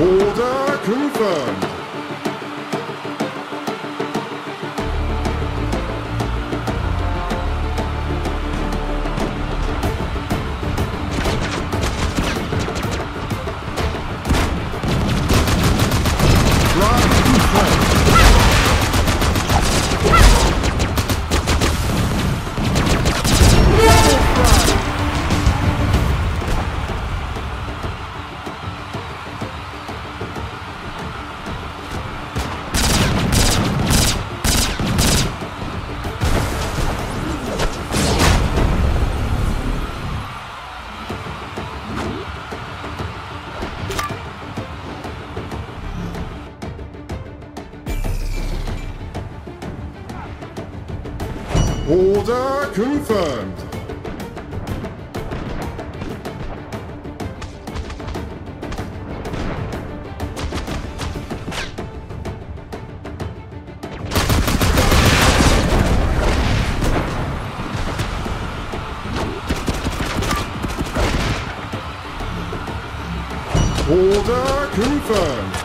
Order confirmed. Order confirmed. Order confirmed.